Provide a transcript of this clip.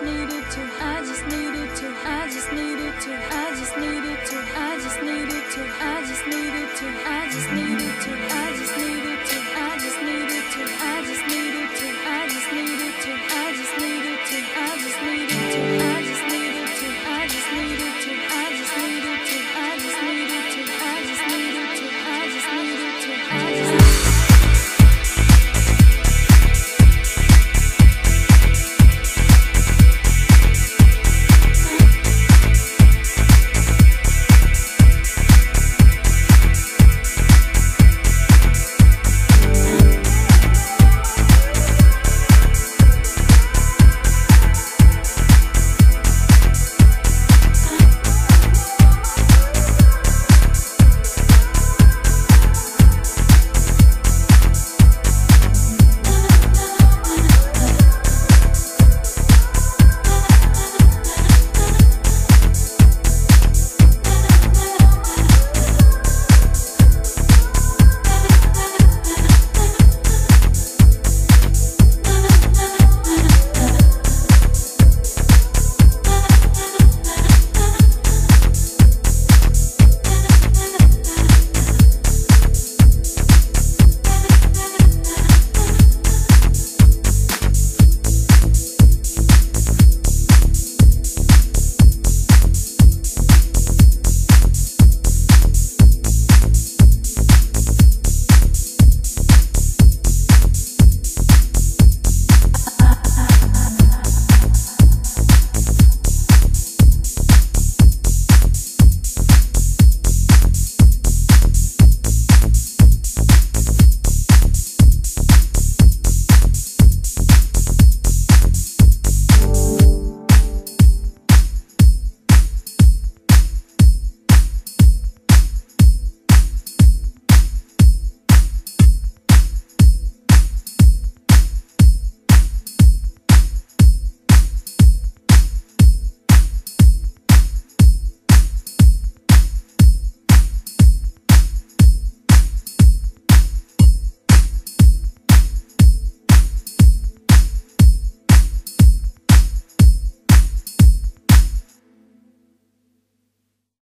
I just needed to, I just needed to, I just needed to, I just needed to, I just needed to, I just needed to, I